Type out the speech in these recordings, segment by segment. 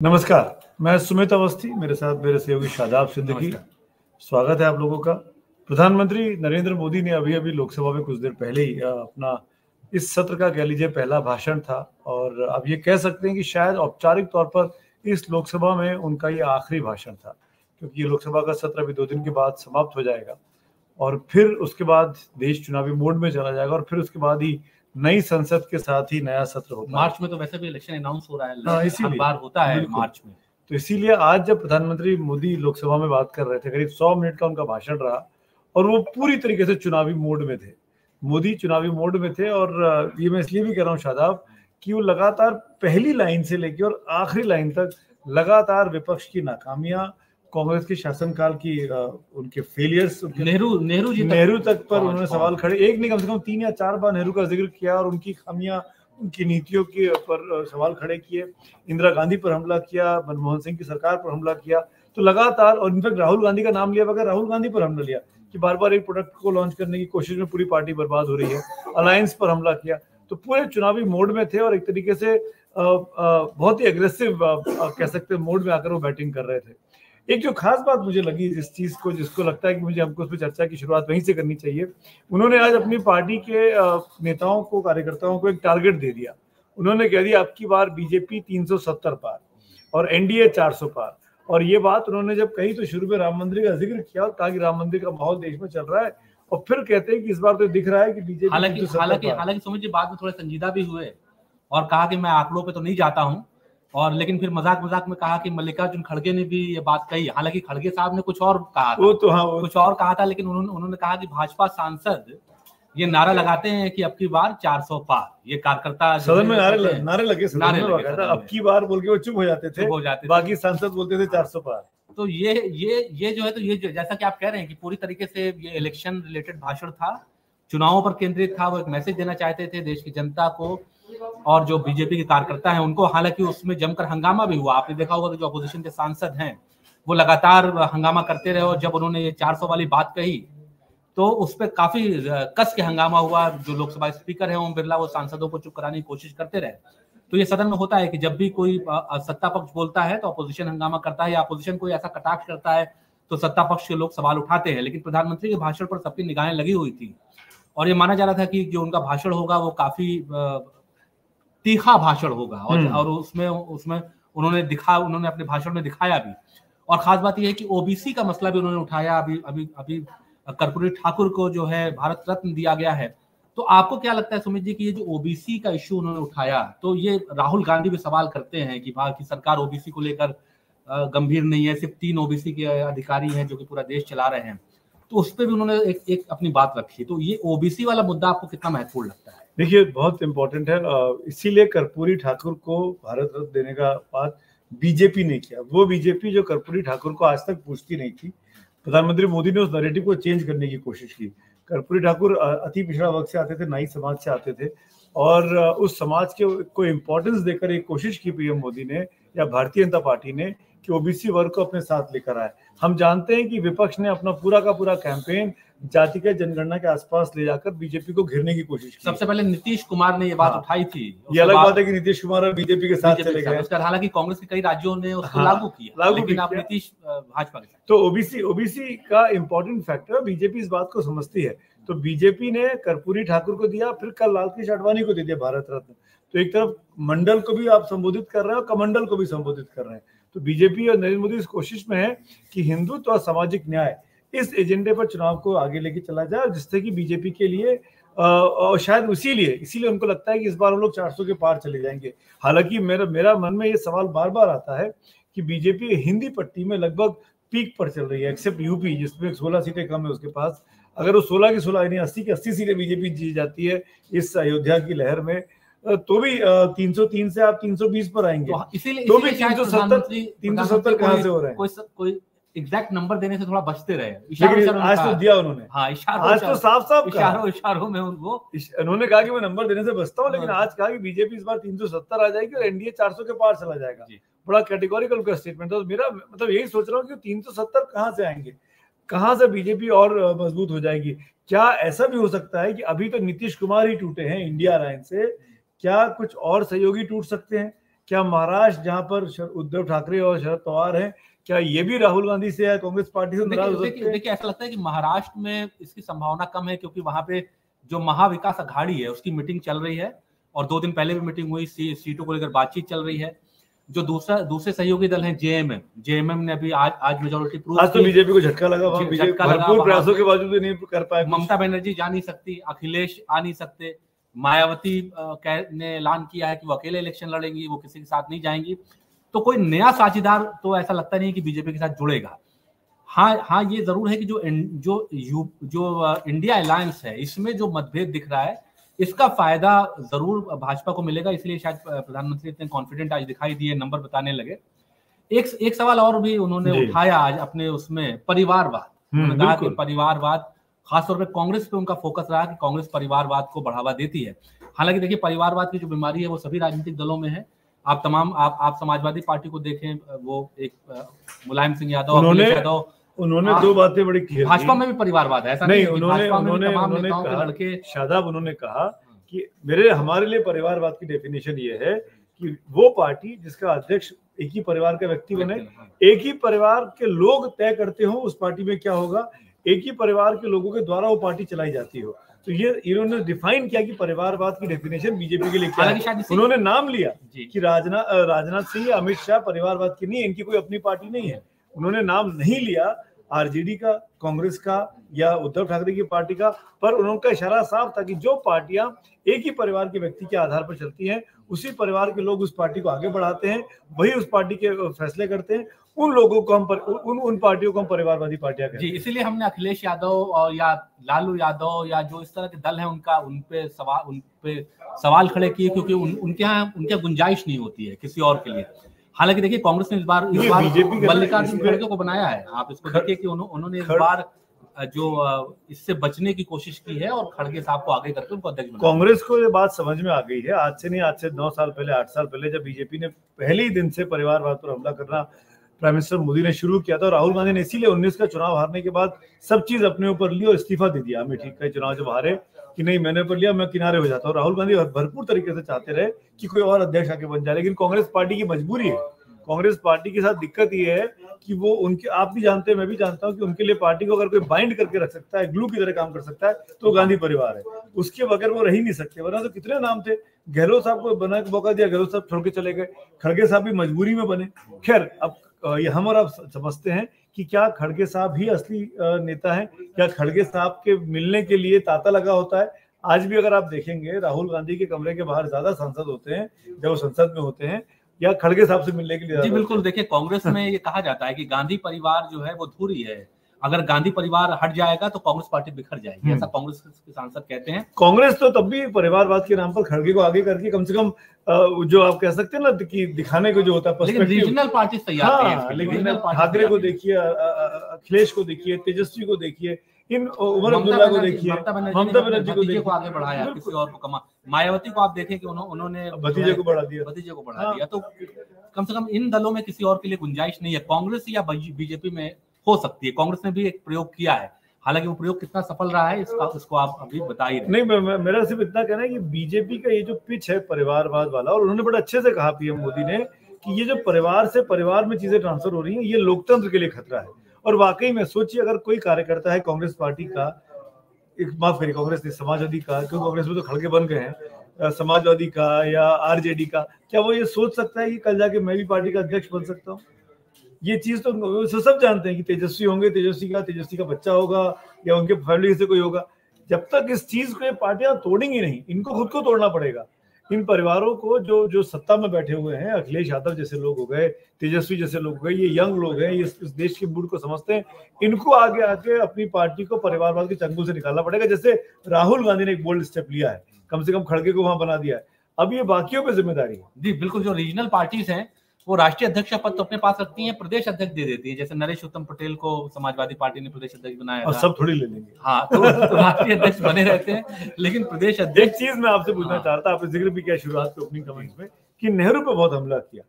नमस्कार मैं सुमित अवस्थी मेरे साथ मेरे सहयोगी शादाब सिद्दीकी। स्वागत है आप लोगों का। प्रधानमंत्री नरेंद्र मोदी ने अभी अभी लोकसभा में कुछ देर पहले ही अपना इस सत्र का कह लीजिए पहला भाषण था और आप ये कह सकते हैं कि शायद औपचारिक तौर पर इस लोकसभा में उनका ये आखिरी भाषण था क्योंकि ये लोकसभा का सत्र अभी दो दिन के बाद समाप्त हो जाएगा और फिर उसके बाद देश चुनावी मोड में चला जाएगा और फिर उसके बाद ही नई संसद के साथ ही नया सत्र होगा मार्च में तो वैसे भी इलेक्शन अनाउंस हो रहा है हाँ, इसीलिए। बार होता है मार्च में। तो इसीलिए आज जब प्रधानमंत्री मोदी लोकसभा में बात कर रहे थे करीब सौ मिनट का उनका भाषण रहा और वो पूरी तरीके से चुनावी मोड में थे। मोदी चुनावी मोड में थे और ये मैं इसलिए भी कह रहा हूँ शादाब कि वो लगातार पहली लाइन से लेकर और आखिरी लाइन तक लगातार विपक्ष की नाकामियाँ कांग्रेस के शासनकाल की उनके फेलियर्स नेहरू नेहरू जी नेहरू तक पर उन्होंने सवाल खड़े। एक नहीं कम से कम तीन या चार बार नेहरू का ज़िक्र किया और उनकी खामियाँ उनकी नीतियों के पर सवाल खड़े किए। इंदिरा गांधी पर हमला किया मनमोहन सिंह की सरकार पर हमला किया। तो लगातार और इनफैक्ट राहुल गांधी का नाम लिया बगैर राहुल गांधी पर हमला लिया। कि बार बार एक प्रोडक्ट को लॉन्च करने की कोशिश में पूरी पार्टी बर्बाद हो रही है। अलायंस पर हमला किया। तो पूरे चुनावी मोड में थे और एक तरीके से बहुत ही एग्रेसिव कह सकते मोड में आकर वो बैटिंग कर रहे थे। एक जो खास बात मुझे लगी इस चीज़ को जिसको लगता है कि मुझे हमको उस पर चर्चा की शुरुआत वहीं से करनी चाहिए उन्होंने आज अपनी पार्टी के नेताओं को कार्यकर्ताओं को एक टारगेट दे दिया। उन्होंने कह दिया अब की बार बीजेपी 370 पार और एनडीए 400 पार। और ये बात उन्होंने जब कही तो शुरू में राम मंदिर का ज़िक्र किया और कहा कि राम मंदिर का माहौल देश में चल रहा है और फिर कहते हैं कि इस बार तो दिख रहा है कि बीजेपी हालाँकि हालाँकि हालाँकि समझ बाद में थोड़े संजीदा भी हुए और कहा कि मैं आंकड़ों पे तो नहीं जाता हूँ और लेकिन फिर मज़ाक मज़ाक में कहा कि मल्लिकार्जुन खड़गे ने भी ये बात कही। हालाँकि खड़गे साहब ने कुछ और कहा था। वो तो हाँ वो कुछ और कहा था लेकिन उन्होंने उन्होंने कहा कि भाजपा सांसद ये नारा लगाते हैं कि अब की बार 400 पार। ये कार्यकर्ता सदन में नारे लगे, नारे लगे नारे लगे था अब की बार बोल के वो चुप हो जाते थे। हो जाते बाकी सांसद बोलते थे 400 पार। तो ये ये ये जो है तो ये जैसा कि आप कह रहे हैं कि पूरी तरीके से ये इलेक्शन रिलेटेड भाषण था चुनावों पर केंद्रित था वो एक मैसेज देना चाहते थे देश की जनता को। और जो बीजेपी के कार्यकर्ता हैं, उनको हालाँकि उसमें जमकर हंगामा भी हुआ। आपने देखा होगा कि जो अपोजिशन के सांसद हैं, वो लगातार हंगामा करते रहे और जब उन्होंने ये 400 वाली बात कही तो उस पर काफ़ी कस के हंगामा हुआ। जो लोकसभा स्पीकर है, ओम बिरला, वो सांसदों को चुप कराने की कोशिश करते रहे। तो ये सदन में होता है कि जब भी कोई सत्ता पक्ष बोलता है तो अपोजिशन हंगामा करता है या अपोजिशन कोई ऐसा कटाक्ष करता है तो सत्ता पक्ष के लोग सवाल उठाते हैं। लेकिन प्रधानमंत्री के भाषण पर सबकी निगाहें लगी हुई थी। और ये माना जा रहा था कि जो उनका भाषण होगा, वो काफ़ी तीखा भाषण होगा। और हम्म। और उसमें उसमें उन्होंने दिखा उन्होंने अपने भाषण में दिखाया भी। और खास बात यह है कि ओबीसी का मसला भी उन्होंने उठाया। अभी अभी अभी कर्पूरी ठाकुर को जो है भारत रत्न दिया गया है। तो आपको क्या लगता है सुमित जी कि ये जो ओबीसी का इश्यू उन्होंने उठाया तो ये राहुल गांधी भी सवाल करते हैं कि भारत की सरकार ओबीसी को लेकर गंभीर नहीं है। सिर्फ़ तीन ओबीसी के अधिकारी हैं जो कि पूरा देश चला रहे हैं। तो उस पर भी उन्होंने एक, एक अपनी बात रखी। तो ये ओबीसी वाला मुद्दा आपको कितना महत्वपूर्ण लगता है? देखिए, बहुत इंपॉर्टेंट है इसीलिए कर्पूरी ठाकुर को भारत रत्न देने का बात बीजेपी ने किया। वो बीजेपी जो कर्पूरी ठाकुर को आज तक पूछती नहीं थी, प्रधानमंत्री मोदी ने उस नरेटिव को चेंज करने की कोशिश की। कर्पूरी ठाकुर अति पिछड़ा वर्ग से आते थे, नाई समाज से आते थे और उस समाज के को इम्पोर्टेंस देकर एक कोशिश की पीएम मोदी ने या भारतीय जनता पार्टी ने कि ओबीसी वर्ग को अपने साथ लेकर आए। हम जानते हैं कि विपक्ष ने अपना पूरा का पूरा कैंपेन जाति के जनगणना के आसपास ले जाकर बीजेपी को घेरने की कोशिश की। सबसे पहले नीतीश कुमार ने ये बात हाँ, उठाई थी। ये अलग बात है कि नीतीश कुमार और बीजेपी के साथ चले गए। हालाँकि कांग्रेस के कई राज्यों ने उसको हाँ, लागू किया लागू लेकिन आप नीतीश भाजपा के तो ओबीसी ओबीसी का इम्पोर्टेंट फैक्टर बीजेपी इस बात को समझती है। तो बीजेपी ने कर्पूरी ठाकुर को दिया फिर कल लालकृष्ण आडवाणी को दे दिया भारत रत्न। तो एक तरफ़ मंडल को भी आप संबोधित कर रहे हैं और कमंडल को भी संबोधित कर रहे हैं। तो बीजेपी और नरेंद्र मोदी इस कोशिश में है कि हिंदुत्व और सामाजिक न्याय इस एजेंडे पर चुनाव को आगे लेके चला जाए जिससे कि बीजेपी के लिए और शायद इसीलिए इसीलिए उनको लगता है कि इस बार हम लोग 400 के पार चले जाएँगे। हालाँकि मेरा मेरा मन में ये सवाल बार बार आता है कि बीजेपी हिंदी पट्टी में लगभग पीक पर चल रही है एक्सेप्ट यूपी जिसमें 16 सीटें कम है उसके पास। अगर वो 16 की 16 यानी 80 की 80 सीटें बीजेपी जीत जाती है इस अयोध्या की लहर में तो भी 303 से आप 320 पर आएँगे। तो इसीलिए तो भी 370 370 कहाँ से हो रहे हैं? कोई कोई एग्जैक्ट नंबर देने से थोड़ा बचते रहे। इशारों आज तो दिया उन्होंने। हाँ इशारों आज तो साफ़ साफ़ इशारों इशारों में उनको उन्होंने कहा कि मैं नंबर देने से बचता हूँ लेकिन हाँ। आज कहा कि बीजेपी इस बार 370 आ जाएगी और एनडीए 400 के पार चला जाएगा। बड़ा कैटेगोरिकल का स्टेटमेंट था मेरा मतलब यही सोच रहा हूँ कि 370 कहाँ से आएँगे? कहाँ से बीजेपी और मज़बूत हो जाएगी? क्या ऐसा भी हो सकता है कि अभी तो नीतीश कुमार ही टूटे हैं इंडिया लाइन से। क्या कुछ और सहयोगी टूट सकते हैं? क्या महाराष्ट्र जहाँ पर उद्धव ठाकरे और शरद पवार हैं क्या ये भी राहुल गांधी से या कांग्रेस पार्टी से नाराज़ हो सकते हैं। देखिए ऐसा लगता है कि महाराष्ट्र में इसकी संभावना कम है क्योंकि वहाँ पे जो महाविकास अघाड़ी है उसकी मीटिंग चल रही है और दो दिन पहले भी मीटिंग हुई सी, सीटों को लेकर बातचीत चल रही है। जो दूसरा दूसरे सहयोगी दल हैं जेएमएम जेएमएम ने अभी आज आज मेजोरिटी प्रूव आज तो बीजेपी को झटका लगा झटका लगा प्रयासों के बावजूद नहीं कर पाए ममता बनर्जी जा नहीं सकती अखिलेश आ नहीं सकते। मायावती ने ऐलान किया है कि वो अकेले इलेक्शन लड़ेंगी वो किसी के साथ नहीं जाएँगी। तो कोई नया साझेदार तो ऐसा लगता नहीं है कि बीजेपी के साथ जुड़ेगा। हाँ हाँ ये ज़रूर है कि जो जो यू जो इंडिया अलायंस है इसमें जो मतभेद दिख रहा है इसका फ़ायदा ज़रूर भाजपा को मिलेगा इसलिए शायद प्रधानमंत्री इतने कॉन्फिडेंट आज दिखाई दिए नंबर बताने लगे। एक एक सवाल और भी उन्होंने उठाया आज अपने उसमें परिवारवाद। हम्म, उन्होंने कहा कि परिवारवाद खासतौर पर कांग्रेस पे उनका फोकस रहा कि कांग्रेस परिवारवाद को बढ़ावा देती है। हालाँकि देखिए परिवारवाद की जो बीमारी है वो सभी राजनीतिक दलों में है आप तमाम आप आप समाजवादी पार्टी को देखें वो एक मुलायम सिंह यादव उन्होंने यादव उन्होंने दो बातें बड़ी क्लियर भाजपा में भी परिवारवाद है ऐसा नहीं उन्होंने उन्होंने उन्होंने कहा शादाब उन्होंने कहा कि मेरे हमारे लिए परिवारवाद की डेफिनेशन ये है कि वो पार्टी जिसका अध्यक्ष एक ही परिवार का व्यक्ति बने हाँ। एक ही परिवार के लोग तय करते हो उस पार्टी में क्या होगा एक ही परिवार के लोगों के द्वारा वो पार्टी चलाई जाती हो। तो ये इन्होंने डिफाइन किया कि परिवारवाद की डेफिनेशन बीजेपी के लिए क्या है। उन्होंने नाम लिया कि राजनाथ राजनाथ सिंह अमित शाह परिवारवाद की नहीं इनकी कोई अपनी पार्टी नहीं है। उन्होंने नाम नहीं लिया आरजेडी का कांग्रेस का या उद्धव ठाकरे की पार्टी का पर उनका इशारा साफ़ था कि जो पार्टियाँ एक ही परिवार के व्यक्ति के आधार पर चलती हैं उसी परिवार के लोग उस पार्टी को आगे बढ़ाते हैं वही उस पार्टी के फैसले करते हैं उन लोगों को हम पर, उन उन पार्टियों को हम परिवारवादी पार्टियाँ जी इसीलिए हमने अखिलेश यादव और या लालू यादव या जो इस तरह के दल है उनका उन पे सवाल उन पे सवाल खड़े किए क्योंकि उन, उनके यहाँ उनके गुंजाइश नहीं होती है किसी और के लिए। हालाँकि देखिए कांग्रेस ने इस बार इस बार मल्लिकार्जुन खड़गे को बनाया है। आप इसको देखिए कि उन्होंने इस बार जो इससे बचने की कोशिश की है और खड़गे साहब को आगे करके उनको अध्यक्ष कांग्रेस को ये बात समझ में आ गई है। आज से नहीं आज से नौ साल पहले आठ साल पहले जब बीजेपी ने पहले ही दिन से परिवारवाद पर हमला करना प्राइम मिनिस्टर मोदी ने शुरू किया था राहुल गांधी ने इसीलिए उन्नीस का चुनाव हारने के बाद सब चीज़ अपने ऊपर ली और इस्तीफा दे दिया। अमेठी का चुनाव जब हारे कि नहीं, मैंने पर लिया, मैं किनारे हो जाता हूँ। राहुल गांधी भरपूर तरीके से चाहते रहे कि कोई और अध्यक्ष आके बन जाए, लेकिन कांग्रेस पार्टी की मजबूरी है। कांग्रेस पार्टी के साथ दिक्कत ये है कि वो उनके, आप भी जानते हैं, मैं भी जानता हूँ कि उनके लिए पार्टी को अगर कोई बाइंड करके रख सकता है, ग्लू की तरह काम कर सकता है तो गांधी परिवार है। उसके बगैर वो रह ही नहीं सकते, वरना तो कितने नाम थे। गहलोत साहब को बना के मौका दिया, गहलोत साहब छोड़ के चले गए। खड़गे साहब भी मजबूरी में बने। खैर, अब ये हम और आप समझते हैं कि क्या खड़गे साहब ही असली नेता है? क्या खड़गे साहब के मिलने के लिए ताता लगा होता है? आज भी अगर आप देखेंगे राहुल गांधी के कमरे के बाहर ज़्यादा सांसद होते हैं जब वो संसद में होते हैं या खड़गे साहब से मिलने के लिए जी बिल्कुल। देखिए कांग्रेस में ये कहा जाता है कि गांधी परिवार जो है वो धूरी है। अगर गांधी परिवार हट जाएगा तो कांग्रेस पार्टी बिखर जाएगी ऐसा हम्म। कांग्रेस के सांसद कहते हैं। कांग्रेस तो तब भी परिवारवाद के नाम पर खड़गे को आगे करके कम से कम जो आप कह सकते हैं ना कि दिखाने को जो होता है रीजनल पार्टी तैयार हाँ, लेकिन ठाकरे को देखिए अखिलेश को देखिए तेजस्वी को देखिए इन उमर अब्दुल्ला को देखिए ममता बनर्जी को देखिए को आगे बढ़ाया किसी और को कमा। मायावती को आप देखें कि उन्होंने भतीजे को बढ़ा दिया। भतीजे को बढ़ा हाँ। दिया। तो कम से कम इन दलों में किसी और के लिए गुंजाइश नहीं है। कांग्रेस या बीजेपी में हो सकती है। कांग्रेस ने भी एक प्रयोग किया है। हालाँकि वो प्रयोग कितना सफल रहा है, इसका इसको आप अभी बताइए नहीं मेरा सिर्फ़ इतना कहना है कि बीजेपी का ये जो पिच है परिवारवाद वाला, और उन्होंने बड़े अच्छे से कहा पीएम मोदी ने कि ये जो परिवार से परिवार में चीज़ें ट्रांसफ़र हो रही हैं, ये लोकतंत्र के लिए खतरा है। और वाकई में सोचिए, अगर कोई कार्यकर्ता है कांग्रेस पार्टी का, एक माफ़ करिए, कांग्रेस नहीं, समाजवादी का, क्योंकि कांग्रेस में तो खड़के बन गए हैं समाजवादी का या आरजेडी का, क्या वो ये सोच सकता है कि कल जाके मैं भी पार्टी का अध्यक्ष बन सकता हूँ? ये चीज़ तो सब जानते हैं कि तेजस्वी होंगे, तेजस्वी का तेजस्वी का बच्चा होगा, या उनके फैमिली से कोई होगा। जब तक इस चीज़ को ये पार्टियाँ तोड़ेंगी नहीं, इनको खुद को तोड़ना पड़ेगा। इन परिवारों को जो जो सत्ता में बैठे हुए हैं, अखिलेश यादव जैसे लोग हो गए, तेजस्वी जैसे लोग हो गए, ये यंग लोग हैं ये इस देश के मूड को समझते हैं, इनको आगे आके अपनी पार्टी को परिवारवाद के चंगुल से निकालना पड़ेगा। जैसे राहुल गांधी ने एक बोल्ड स्टेप लिया है, कम से कम खड़गे को वहाँ बना दिया है। अब ये बाकियों पर ज़िम्मेदारी है। जी, बिल्कुल, जो रीजनल पार्टीज़ हैं वो राष्ट्रीय अध्यक्ष पद तो अपने पास रखती है प्रदेश अध्यक्ष दे देती है। जैसे नरेश उत्तम पटेल को समाजवादी पार्टी ने प्रदेश अध्यक्ष बनाया और सब थोड़ी ले लेंगे। हाँ तो, तो राष्ट्रीय अध्यक्ष बने रहते हैं लेकिन प्रदेश अध्यक्ष चीज़ मैं आपसे पूछना चाहता चाहता आपने ज़िक्र भी किया शुरुआत के ओपनिंग कमेंट्स में कि नेहरू पे बहुत हमला किया।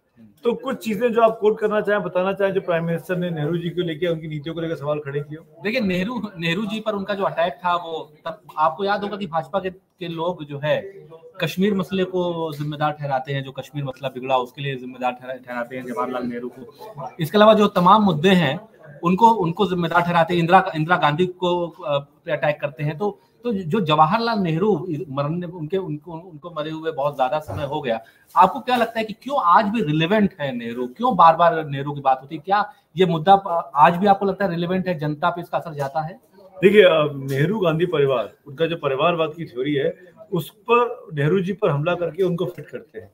तो कुछ चीज़ें जो आप कोट करना चाहें बताना चाहें जो प्राइम मिनिस्टर ने नेहरू जी को लेकर उनकी नीतियों को लेकर सवाल खड़े किए देखिए नेहरू नेहरू जी पर उनका जो अटैक था वो तब आपको याद होगा कि भाजपा के, के लोग जो है कश्मीर मसले को जिम्मेदार ठहराते हैं जो कश्मीर मसला बिगड़ा उसके लिए जिम्मेदार ठहराते हैं जवाहरलाल नेहरू को। इसके अलावा जो तमाम मुद्दे हैं उनको उनको जिम्मेदार ठहराते हैं इंदिरा इंदिरा गांधी को अटैक करते हैं। तो तो जो जवाहरलाल नेहरू मरने, उनके, उनको उनको मरे हुए बहुत ज़्यादा समय हो गया, आपको क्या लगता है कि क्यों आज भी रिलेवेंट है नेहरू? क्यों बार बार नेहरू की बात होती है? क्या ये मुद्दा आज भी आपको लगता है रिलेवेंट है? जनता पे इसका असर जाता है? देखिए नेहरू गांधी परिवार, उनका जो परिवारवाद की थ्योरी है, उस पर नेहरू जी पर हमला करके उनको फिट करते हैं।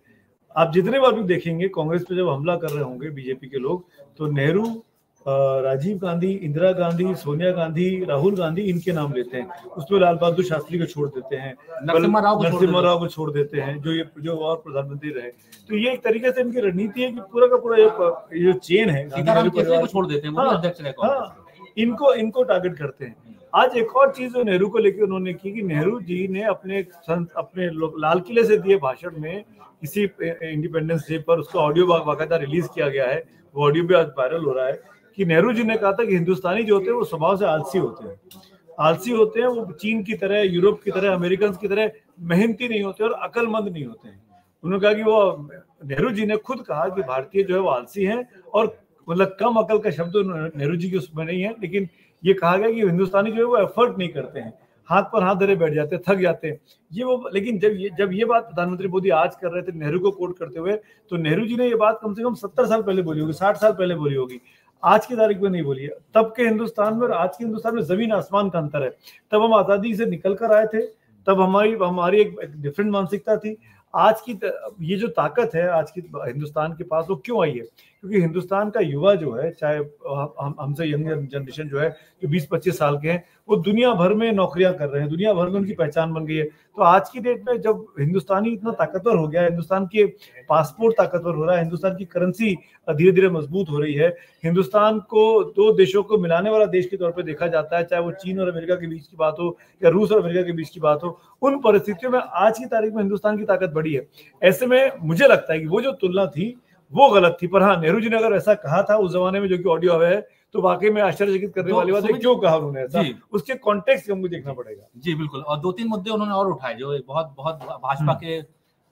आप जितने बार भी देखेंगे, कांग्रेस पे जब हमला कर रहे होंगे, बीजेपी के लोग तो नेहरू राजीव गांधी इंदिरा गांधी सोनिया गांधी राहुल गांधी इनके नाम लेते हैं। उसमें लाल बहादुर शास्त्री को छोड़ देते हैं नरसिम्हा राव को छोड़ देते हैं। जो ये जो और प्रधानमंत्री रहे। तो ये एक तरीके से इनकी रणनीति है कि पूरा का पूरा ये जो चेन है। को छोड़ देते हैं हाँ, हाँ, इनको इनको टारगेट करते हैं। आज एक और चीज़ जो नेहरू को लेकर उन्होंने की कि नेहरू जी ने अपने अपने लाल किले से दिए भाषण में किसी इंडिपेंडेंस डे पर उसका ऑडियो बाकायदा रिलीज़ किया गया है। वो ऑडियो भी आज वायरल हो रहा है। कि नेहरू जी ने कहा था कि हिंदुस्तानी जो होते हैं वो स्वभाव से आलसी होते हैं। आलसी होते हैं, वो चीन की तरह, यूरोप की तरह अमेरिकन की तरह मेहनती नहीं होते और अकलमंद नहीं होते हैं। उन्होंने कहा कि वो, नेहरू जी ने खुद कहा कि भारतीय जो है वो आलसी हैं और मतलब कम अकल का शब्द नेहरू जी के उसमें नहीं है, लेकिन ये कहा गया कि हिंदुस्तानी जो है वो एफर्ट नहीं करते हैं। हाथ पर हाथ धरे बैठ जाते थक जाते हैं। ये वो, लेकिन जब ये जब ये बात प्रधानमंत्री मोदी आज कर रहे थे नेहरू को कोट करते हुए तो नेहरू जी ने ये बात कम से कम सत्तर साल पहले बोली होगी, साठ साल पहले बोली होगी। आज की तारीख में नहीं बोली तब के हिंदुस्तान में और आज के हिंदुस्तान में ज़मीन आसमान का अंतर है। तब हम आज़ादी से निकल कर आए थे। तब हमारी हमारी एक डिफरेंट मानसिकता थी। आज की ये जो ताकत है आज की हिंदुस्तान के पास वो क्यों आई है? क्योंकि हिंदुस्तान का युवा जो है, चाहे हम हमसे यंग जनरेशन जो है, जो 20-25 साल के हैं, वो दुनिया भर में नौकरियाँ कर रहे हैं, दुनिया भर में उनकी पहचान बन गई है। तो आज की डेट में जब हिंदुस्तानी इतना ताकतवर हो गया हिंदुस्तान के पासपोर्ट ताकतवर हो रहा है, हिंदुस्तान की करेंसी धीरे धीरे मज़बूत हो रही है, हिंदुस्तान को दो देशों को मिलाने वाला देश के तौर पर देखा जाता है, चाहे वो चीन और अमेरिका के बीच की बात हो या रूस और अमेरिका के बीच की बात हो, उन परिस्थितियों में आज की तारीख में हिंदुस्तान की ताकत बढ़ी है। ऐसे में मुझे लगता है कि वो जो तुलना थी वो गलत थी। पर हाँ नेहरू जी ने अगर ऐसा कहा था उस जमाने में जो कि ऑडियो है तो वाकई में आश्चर्यचकित करने वाली बात है क्यों कहा उन्होंने ऐसा? उसके कॉन्टेक्स्ट हमको देखना पड़ेगा। जी बिल्कुल। और दो तीन मुद्दे उन्होंने और उठाए जो बहुत बहुत भाजपा हम्म। के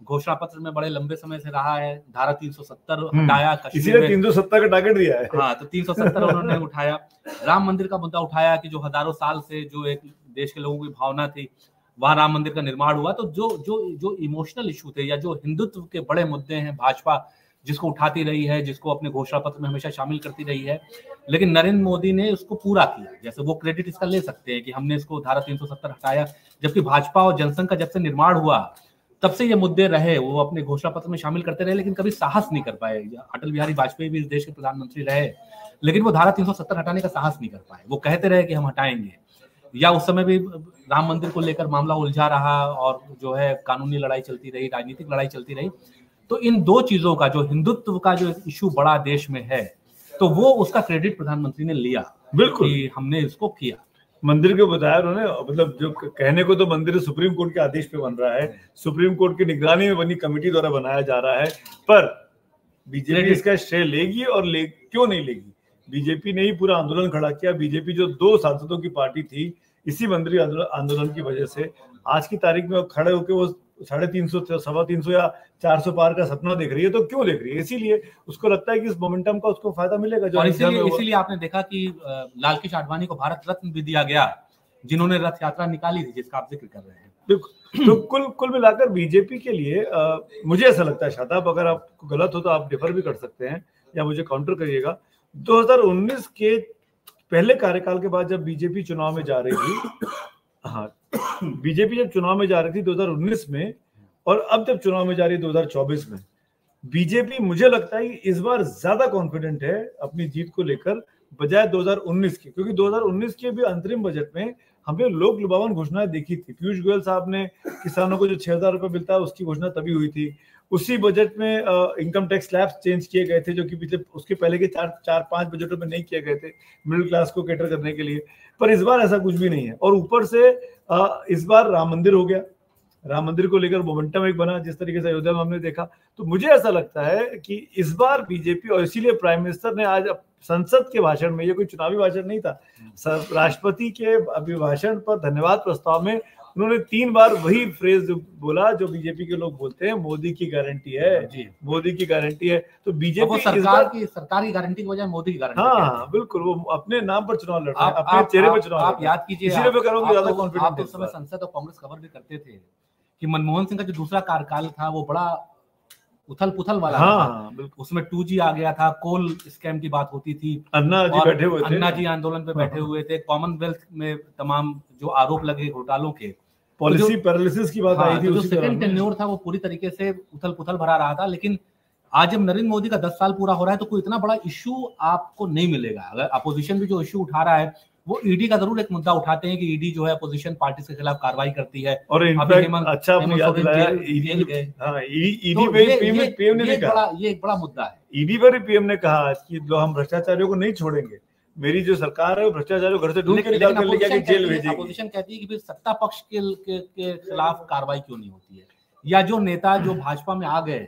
घोषणा पत्र में बड़े लंबे समय से रहा है धारा 370 हम्म। हटाया इसीलिए 370 का टारगेट दिया है। हाँ तो 370 उन्होंने उठाया। राम मंदिर का मुद्दा उठाया कि जो हज़ारों साल से जो एक देश के लोगों की भावना थी वहाँ राम मंदिर का निर्माण हुआ। तो जो जो जो इमोशनल इशू थे या जो हिंदुत्व के बड़े मुद्दे हैं भाजपा जिसको उठाती रही है, जिसको अपने घोषणा पत्र में हमेशा शामिल करती रही है। लेकिन नरेंद्र मोदी ने उसको पूरा किया। जैसे वो क्रेडिट इसका ले सकते हैं कि हमने इसको धारा 370 हटाया, जबकि भाजपा और जनसंघ का जब से निर्माण हुआ, तब से ये मुद्दे रहे। वो अपने घोषणा पत्र में शामिल करते रहे, लेकिन कभी साहस नहीं कर पाए। अटल बिहारी वाजपेयी भी इस देश के प्रधानमंत्री रहे, लेकिन वो धारा तीन सौ सत्तर हटाने का साहस नहीं कर पाए। वो कहते रहे कि हम हटाएँगे। या उस समय भी राम मंदिर को लेकर मामला उलझा रहा और जो है कानूनी लड़ाई चलती रही, राजनीतिक लड़ाई चलती रही। तो इन दो चीज़ों का जो हिंदुत्व का जो इशू बड़ा देश में है तो वो उसका क्रेडिट प्रधानमंत्री ने लिया बिल्कुल। कि हमने इसको किया। मंदिर के बताया उन्होंने मतलब जो कहने को तो मंदिर सुप्रीम कोर्ट के आदेश पे बन रहा है सुप्रीम कोर्ट की निगरानी में बनी कमेटी द्वारा बनाया जा रहा है पर बीजेपी इसका श्रेय लेगी और ले क्यों नहीं लेगी? बीजेपी ने ही पूरा आंदोलन खड़ा किया। बीजेपी जो दो सांसदों की पार्टी थी इसी मंदिर आंदोलन की वजह से आज की तारीख में खड़े होकर वो साढ़े तीन सौ सवा तीन सौ या चार सौ पार का सपना देख रही है तो क्यों देख रही है? इसीलिए उसको लगता है कि इस मोमेंटम का उसको फ़ायदा मिलेगा जो इसीलिए इसीलिए आपने देखा कि लाल कृष्ण आडवाणी को भारत रत्न भी दिया गया जिन्होंने रथ यात्रा निकाली थी जिसका आप ज़िक्र कर रहे हैं। तो कुल कुल मिलाकर बीजेपी के लिए आ, मुझे ऐसा लगता है शादाब अगर आप गलत हो तो आप डिफर भी कर सकते हैं या मुझे काउंटर करिएगा। 2019 के पहले कार्यकाल के बाद जब बीजेपी चुनाव में जा रही थी हाँ बीजेपी जब चुनाव में जा रही थी 2019 में और अब जब चुनाव में जा रही है 2024 में, बीजेपी मुझे लगता है इस बार ज़्यादा कॉन्फिडेंट है अपनी जीत को लेकर बजाय 2019 की, क्योंकि 2019 के भी अंतरिम बजट में हमने लोक लुभावन घोषणाएँ देखी थी। पीयूष गोयल साहब ने किसानों को जो छह हज़ार रुपये मिलता है उसकी घोषणा तभी हुई थी। उसी बजट में इनकम टैक्स स्लैब्स चेंज किए गए थे जो कि पिछले उसके पहले के चार चार पाँच बजटों में नहीं किए गए थे मिडिल क्लास को कैटर करने के लिए। पर इस बार ऐसा कुछ भी नहीं है। और ऊपर से आ, इस बार राम मंदिर हो गया। राम मंदिर को लेकर मोमेंटम एक बना जिस तरीके से अयोध्या में हमने देखा। तो मुझे ऐसा लगता है कि इस बार बीजेपी और इसीलिए प्राइम मिनिस्टर ने आज संसद के भाषण में ये कोई चुनावी भाषण नहीं था राष्ट्रपति के अभिभाषण पर धन्यवाद प्रस्ताव में उन्होंने तीन बार वही फ्रेज बोला जो बीजेपी के लोग बोलते हैं मोदी की गारंटी है। मोदी की गारंटी है। तो बीजेपी सरकार की सरकार की गारंटी की वजह मोदी की गारंटी हाँ बिल्कुल वो अपने नाम पर चुनाव लड़ रहे हैं अपने चेहरे पर चुनाव आप याद कीजिए इसीलिए मैं करूँगा ज़्यादा कॉन्फिडेंस आप उस समय संसद और कांग्रेस खबर भी करते थे कि मनमोहन सिंह का जो दूसरा कार्यकाल था वो बड़ा उथल पुथल वाला हाँ, था उसमें टू जी आ गया था कोल स्कैम की बात होती थी। अन्ना जी बैठे हुए थे। अन्ना जी आंदोलन पे बैठे हुए थे। कॉमनवेल्थ में तमाम जो आरोप लगे घोटालों के पॉलिसी पैरालिसिस की बात आई थी जो सेकंड टेन्योर था वो पूरी तरीके से उथल पुथल भरा रहा था लेकिन आज जब नरेंद्र मोदी का दस साल पूरा हो रहा है तो कोई इतना बड़ा इश्यू आपको नहीं मिलेगा। अगर अपोजिशन भी जो इश्यू उठा रहा है वो ईडी का ज़रूर एक मुद्दा उठाते हैं कि ईडी जो है अपोजिशन पार्टी के खिलाफ कार्रवाई करती है। और अच्छा आपने याद दिलाया ईडी पे पीएम ने कहा। ये एक बड़ा मुद्दा है। ईडी पर पीएम ने कहा कि हम भ्रष्टाचारियों को नहीं छोड़ेंगे मेरी जो सरकार है भ्रष्टाचार घर से ढूंढ के निकाल कर लेके जेल भेजेगी। अपोजिशन कहती है कि फिर सत्ता पक्ष के, के, के खिलाफ कार्रवाई क्यों नहीं होती है? या जो नेता जो भाजपा में आ गए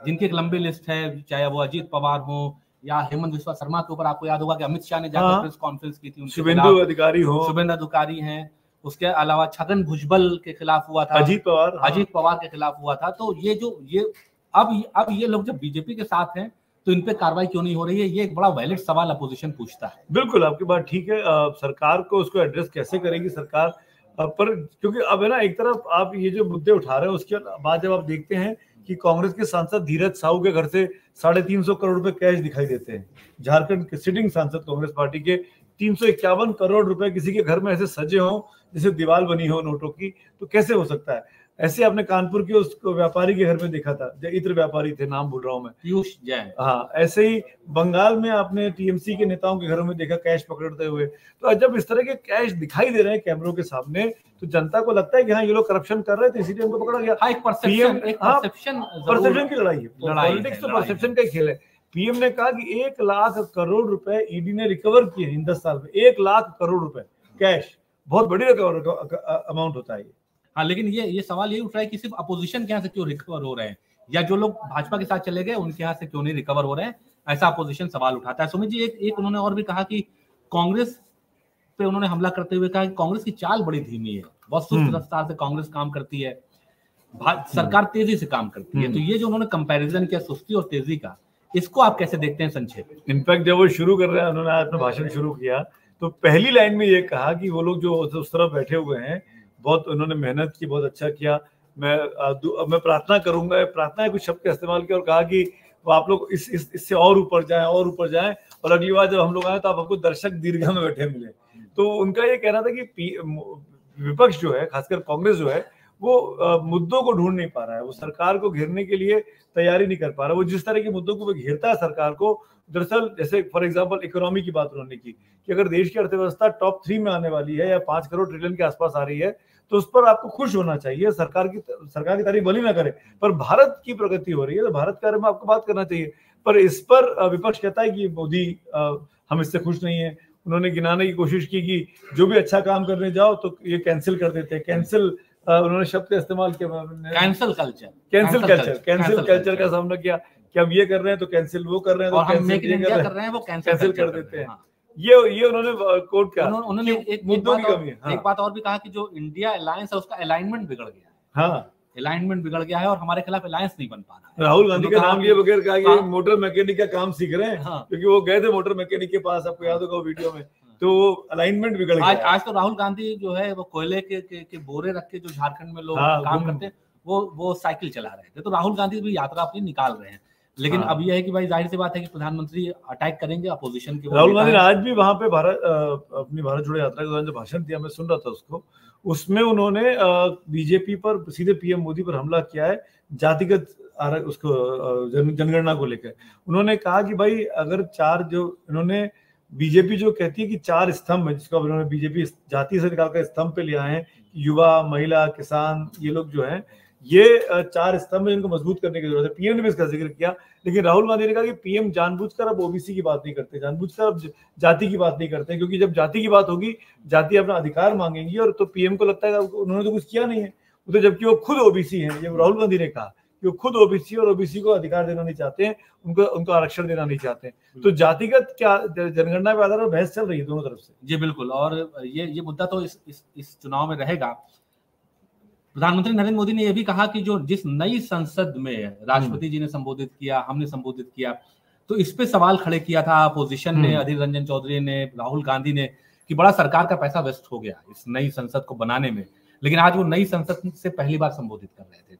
जिनकी एक लंबी लिस्ट है चाहे वो अजीत पवार हो या हेमंत विश्वा शर्मा के ऊपर आपको याद होगा कि अमित शाह ने जाकर प्रेस कॉन्फ्रेंस की थी शुभेंदु अधिकारी हो। शुभेंदु अधिकारी हैं। उसके अलावा छगन भुजबल के खिलाफ हुआ था। अजीत पवार हाँ। अजीत पवार के खिलाफ हुआ था। तो ये जो ये अब अब ये लोग जब बीजेपी के साथ हैं तो इन पे कार्रवाई क्यों नहीं हो रही है? ये एक बड़ा वैलिड सवाल अपोजिशन पूछता है। बिल्कुल, आपकी बात ठीक है। सरकार को उसको एड्रेस कैसे करेगी सरकार? पर क्योंकि अब है ना, एक तरफ़ आप ये जो मुद्दे उठा रहे हैं, उसके बाद जब आप देखते हैं कि कांग्रेस के सांसद धीरज साहू के घर से साढ़े तीन सौ करोड़ रुपए कैश दिखाई देते हैं। झारखंड के सिटिंग सांसद कांग्रेस पार्टी के तीन सौ इक्यावन करोड़ रुपए किसी के घर में ऐसे सजे हों, जैसे दीवार बनी हो नोटों की तो कैसे हो सकता है? ऐसे आपने कानपुर के उस व्यापारी के घर में देखा था जो इत्र व्यापारी थे नाम भूल रहा हूँ मैं। पीयूष जैन। हाँ ऐसे ही बंगाल में आपने टीएमसी के नेताओं के घरों में देखा कैश पकड़ते हुए। तो जब इस तरह के कैश दिखाई दे रहे हैं कैमरों के सामने तो जनता को लगता है कि हाँ ये लोग करप्शन कर रहे थे इसीलिए उनको पकड़ा गया। हाँ, एक परसेप्शन एक परसेप्शन परसेप्शन की लड़ाई है। पॉलिटिक्स तो परसेप्शन का खेल है। पीएम ने कहा कि एक लाख करोड़ रुपए ईडी ने रिकवर किए इन दस साल में। एक लाख करोड़ रुपए कैश बहुत बड़ी अमाउंट होता है हाँ लेकिन ये ये सवाल ये उठ रहा है कि सिर्फ़ अपोजिशन के यहाँ से क्यों रिकवर हो रहे हैं या जो लोग भाजपा के साथ चले गए उनके यहाँ से क्यों नहीं रिकवर हो रहे हैं ऐसा अपोजिशन सवाल उठाता है सुमित जी एक एक उन्होंने और भी कहा कि कांग्रेस पे उन्होंने हमला करते हुए कहा कि कांग्रेस की चाल बड़ी धीमी है बहुत सुस्त हम्म। रफ्तार से कांग्रेस काम करती है सरकार हम्म। तेज़ी से काम करती है तो हम्म। ये जो उन्होंने कंपैरिजन किया सुस्ती और तेज़ी का इसको आप कैसे देखते हैं संक्षेप इनफैक्ट जब वो शुरू कर रहे हैं उन्होंने अपना भाषण शुरू किया तो पहली लाइन में ये कहा कि वो लोग जो उस तरफ़ बैठे हुए हैं बहुत उन्होंने मेहनत की बहुत अच्छा किया। मैं मैं प्रार्थना करूँगा प्रार्थना कुछ शब्द का इस्तेमाल किया और कहा कि वो आप लोग इस, इस इससे और ऊपर जाएँ और ऊपर जाएँ और अगली बार जब हम लोग आए तो आप हमको दर्शक दीर्घा में बैठे मिले। तो उनका ये कहना था कि विपक्ष जो है खासकर कांग्रेस जो है वो मुद्दों को ढूंढ नहीं पा रहा है। वो सरकार को घेरने के लिए तैयारी नहीं कर पा रहा वो जिस तरह के मुद्दों को घेरता है सरकार को दरअसल जैसे फॉर एग्ज़ाम्पल इकोनॉमी की बात उन्होंने की कि अगर देश की अर्थव्यवस्था टॉप थ्री में आने वाली है या पाँच करोड़ ट्रिलियन के आसपास आ रही है तो उस पर आपको खुश होना चाहिए। सरकार की सरकार की तारीफ़ भली ना करे पर भारत की प्रगति हो रही है तो भारत के बारे में आपको बात करना चाहिए। पर इस पर विपक्ष कहता है कि मोदी हम इससे खुश नहीं है। उन्होंने गिनाने की कोशिश की कि जो भी अच्छा काम करने जाओ तो ये कैंसिल कर देते हैं। कैंसिल उन्होंने शब्द का इस्तेमाल किया cancel culture cancel culture cancel culture का सामना किया कि अब ये कर रहे हैं तो कैंसिल वो कर रहे हैं तो कैंसिल कर रहे हैं। वो कैंसिल कर देते हैं। ये ये उन्होंने कोट किया। उन्होंने एक मुद्दों की कमी है। हाँ। एक बात और भी कहा कि जो इंडिया अलायंस है उसका अलाइनमेंट बिगड़ गया है। हाँ। अलाइनमेंट बिगड़ गया है और हमारे खिलाफ अलायंस नहीं बन पा रहा है। राहुल गांधी का नाम लिए बगैर कहा कि मोटर मैकेनिक का काम सीख रहे हैं हाँ। क्योंकि वो गए थे मोटर मैकेनिक के पास आपको याद होगा वीडियो में। तो अलाइनमेंट बिगड़ गया आज आज तो राहुल गांधी जो है वो कोयले के, के, के बोरे रख के जो झारखंड में लोग हाँ, काम करते हैं वो वो साइकिल चला रहे थे। तो राहुल गांधी भी यात्रा अपनी निकाल रहे हैं। लेकिन हाँ। अब यह है कि भाई ज़ाहिर सी बात है कि प्रधानमंत्री अटैक करेंगे अपोजिशन के राहुल गांधी आज भी वहाँ पे भारत अपनी भारत जोड़ो यात्रा के दौरान जो भाषण दिया मैं सुन रहा था उसको उसमें उन्होंने बीजेपी पर सीधे पीएम मोदी पर हमला किया है जातिगत उसको जन, जनगणना को लेकर उन्होंने कहा कि भाई अगर चार जो इन्होंने बीजेपी जो कहती है कि चार स्तंभ है जिसको उन्होंने बीजेपी जाति से निकालकर स्तंभ पे लिया है युवा महिला किसान ये लोग जो है ये चार स्तंभ इनको मज़बूत करने की ज़रूरत है। पीएम ने भी इसका ज़िक्र किया लेकिन राहुल गांधी ने कहा कि पीएम जानबूझकर अब ओबीसी की बात नहीं करते जानबूझकर अब जाति की बात नहीं करते क्योंकि जब जाति की बात होगी जाति अपना अधिकार मांगेंगी और तो पीएम को लगता है उन्होंने तो कुछ किया नहीं है। तो जबकि वो खुद ओबीसी है जब राहुल गांधी ने कहा कि वो खुद ओबीसी और ओबीसी को अधिकार देना नहीं चाहते हैं उनको उनको आरक्षण देना नहीं चाहते हैं। तो जातिगत क्या जनगणना के आधार पर बहस चल रही है दोनों तरफ़ से? जी बिल्कुल और ये ये मुद्दा तो इस इस, इस चुनाव में रहेगा। प्रधानमंत्री नरेंद्र मोदी ने यह भी कहा कि जो जिस नई संसद में राष्ट्रपति जी ने संबोधित किया हमने संबोधित किया तो इस पे सवाल खड़े किया था। अपोजिशन ने हम्म। अधीर रंजन चौधरी ने राहुल गांधी ने कि बड़ा सरकार का पैसा वेस्ट हो गया इस नई संसद को बनाने में। लेकिन आज वो नई संसद से पहली बार संबोधित कर रहे थे।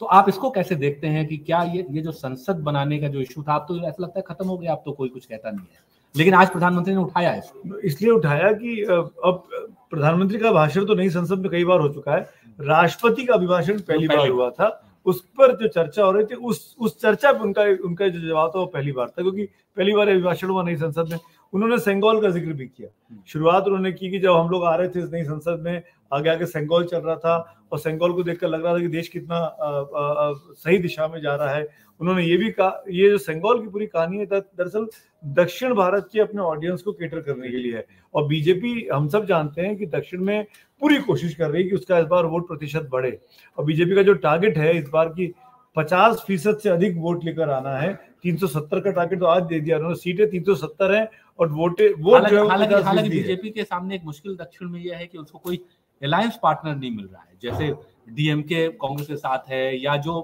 तो आप इसको कैसे देखते हैं कि क्या ये ये जो संसद बनाने का जो इशू था आप तो ऐसा लगता है खत्म हो गया आप तो कोई कुछ कहता नहीं है। लेकिन आज प्रधानमंत्री ने उठाया है इसलिए उठाया कि अब प्रधानमंत्री का भाषण तो नहीं, संसद में कई बार हो चुका है। राष्ट्रपति का अभिभाषण पहली बार हुआ था। उस पर जो चर्चा हो रही थी, उस उस चर्चा पे उनका उनका जो जवाब था वो पहली बार था, क्योंकि पहली बार अभिभाषण हुआ नहीं संसद में। उन्होंने सेंगोल का ज़िक्र भी किया। हम्म। शुरुआत उन्होंने की कि जब हम लोग आ रहे थे इस नई संसद में आगे आगे सेंगोल चल रहा था और सेंगोल को देखकर लग रहा था कि देश कितना आ, आ, आ, सही दिशा में जा रहा है। उन्होंने ये भी कहा ये जो सेंगोल की पूरी कहानी है दरअसल दक्षिण भारत के अपने ऑडियंस को केटर करने के लिए है। और बीजेपी हम सब जानते हैं कि दक्षिण में पूरी कोशिश कर रही है कि उसका इस बार वोट प्रतिशत बढ़े। और बीजेपी का जो टारगेट है इस बार की पचास फ़ीसद से अधिक वोट लेकर आना है 370 का टारगेट तो आज दे दिया उन्होंने। सीटें 370 है और वोटे जो है हालाँकि बीजेपी के सामने एक मुश्किल दक्षिण में यह है कि उसको कोई अलायंस पार्टनर नहीं मिल रहा है। जैसे डीएमके कांग्रेस के साथ है या जो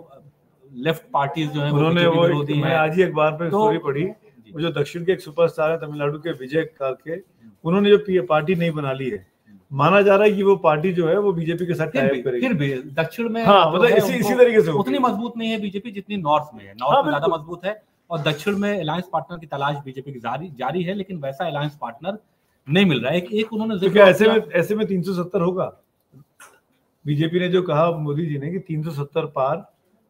लेफ़्ट पार्टीज़ जो है उन्होंने वो मैं आज ही अखबार पे स्टोरी तो, पढ़ी। वो जो दक्षिण के एक सुपरस्टार है तमिलनाडु के विजय के उन्होंने जो पार्टी नहीं बना ली है। माना जा रहा है कि वो पार्टी जो है वो बीजेपी के साथ टाइप करेगी। फिर भी दक्षिण में हाँ मतलब इसी इसी तरीके से उतनी मज़बूत नहीं है बीजेपी जितनी नॉर्थ में है। नॉर्थ हाँ, में ज़्यादा मज़बूत है। और दक्षिण में अलायंस पार्टनर की तलाश बीजेपी की जारी जारी है लेकिन वैसा अलायंस पार्टनर नहीं मिल रहा है। एक, एक उन्होंने तो क्या ऐसे में ऐसे में 370 होगा। बीजेपी ने जो कहा मोदी जी ने कि 370 पार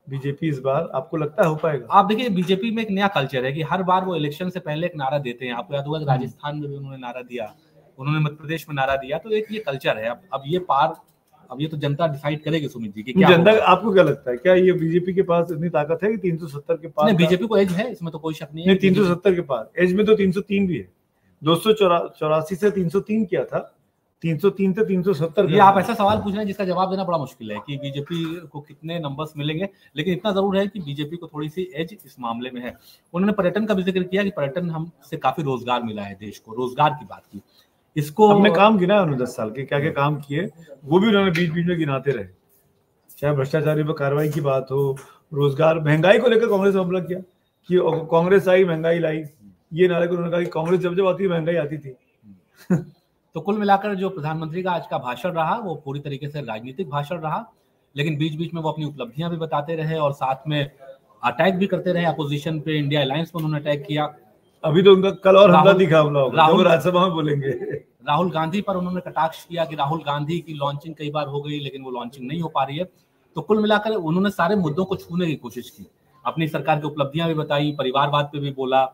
बीजेपी इस बार आपको लगता है हो पाएगा? आप देखिए बीजेपी में एक नया कल्चर है कि हर बार वो इलेक्शन से पहले एक नारा देते हैं। आपको याद होगा राजस्थान में भी उन्होंने नारा दिया उन्होंने मध्य प्रदेश में नारा दिया तो एक ये कल्चर है। अब अब ये पार अब ये तो जनता डिसाइड करेगी सुमित जी की क्या जनता आपको क्या लगता है? क्या ये बीजेपी के पास इतनी ताकत है कि 370 के पास नहीं बीजेपी को एज है इसमें तो कोई शक नहीं है। तीन सौ सत्तर के पास। एज में तो तीन सौ तीन भी है। दो सौ चौरासी से तीन सौ तीन किया था। 303 से 370 ये आप ऐसा सवाल पूछ रहे हैं जिसका जवाब देना बड़ा मुश्किल है कि बीजेपी को कितने नंबर्स मिलेंगे। लेकिन इतना ज़रूर है कि बीजेपी को थोड़ी सी एज इस मामले में है। उन्होंने पर्यटन का भी ज़िक्र किया कि पर्यटन हमसे काफ़ी रोज़गार मिला है देश को रोज़गार की बात की। इसको हमने काम गिना है उन्होंने दस साल के क्या क्या काम किए वो भी उन्होंने बीच बीच में गिनाते रहे। चाहे भ्रष्टाचारी पर कार्रवाई की बात हो रोज़गार महँगाई को लेकर कांग्रेस हमला किया कि कांग्रेस आई महँगाई लाई। ये नारे को उन्होंने कहा कि कांग्रेस जब जब आती महँगाई आती थी। तो कुल मिलाकर जो प्रधानमंत्री का आज का भाषण रहा वो पूरी तरीके से राजनीतिक भाषण रहा लेकिन बीच बीच में वो अपनी उपलब्धियाँ भी बताते रहे और साथ में अटैक भी करते रहे अपोजिशन पे इंडिया अलायंस पर उन्होंने अटैक किया। अभी तो उनका कल और हमला दिखा हमला राहुल राज्यसभा में बोलेंगे। राहुल गांधी पर उन्होंने कटाक्ष किया कि राहुल गांधी की लॉन्चिंग कई बार हो गई लेकिन वो लॉन्चिंग नहीं हो पा रही है। तो कुल मिलाकर उन्होंने सारे मुद्दों को छूने की कोशिश की। अपनी सरकार की उपलब्धियाँ भी बताई परिवारवाद पे भी बोला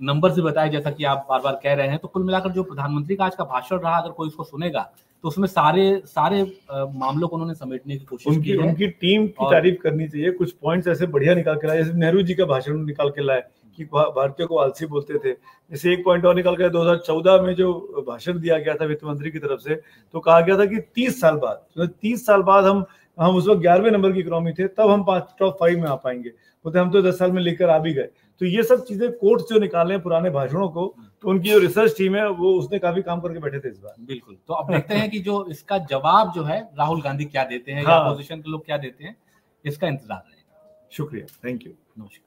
नंबर से बताया जैसा कि आप बार बार कह रहे हैं। तो कुल मिलाकर जो प्रधानमंत्री का आज का भाषण रहा अगर कोई उसको सुनेगा तो उसमें सारे सारे मामलों को उन्होंने समेटने की कोशिश की उनकी टीम की तारीफ़ करनी चाहिए। कुछ पॉइंट्स ऐसे बढ़िया निकाल के लाए जैसे नेहरू जी का भाषण निकाल के लाए। कि भारतीयों को आलसी बोलते थे। जैसे एक पॉइंट और निकल गया 2014 में जो भाषण दिया गया था वित्त मंत्री की तरफ़ से तो कहा गया था कि 30 साल बाद तो 30 साल बाद हम हम उस वक्त ग्यारहवें नंबर की इकोनॉमी थे तब हम पाँच टॉप फाइव में आ पाएँगे। बोलते हम तो दस साल में लेकर आ भी गए। तो ये सब चीज़ें कोर्ट जो निकाले हैं पुराने भाषणों को तो उनकी जो रिसर्च टीम है वो उसने काफ़ी काम करके बैठे थे इस बार। बिल्कुल। तो अब देखते हैं कि जो इसका जवाब जो है राहुल गांधी क्या देते हैं हाँ। या अपोजिशन के लोग क्या देते हैं इसका इंतज़ार रहेगा। शुक्रिया। थैंक यू नमस्कार।